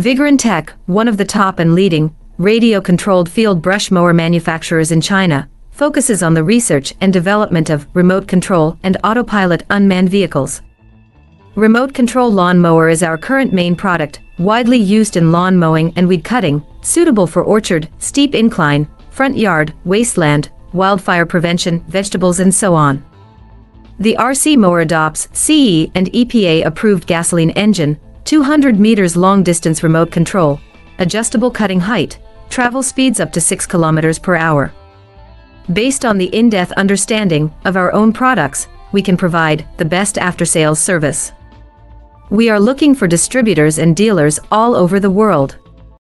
Vigorun Tech, one of the top and leading radio-controlled field brush mower manufacturers in China, focuses on the research and development of remote control and autopilot unmanned vehicles. Remote control lawn mower is our current main product, widely used in lawn mowing and weed cutting, suitable for orchard, steep incline, front yard, wasteland, wildfire prevention, vegetables and so on. The RC mower adopts CE and EPA approved gasoline engine, 200 meters long distance remote control, adjustable cutting height, travel speeds up to 6 kilometers per hour. Based on the in-depth understanding of our own products, we can provide the best after-sales service. We are looking for distributors and dealers all over the world.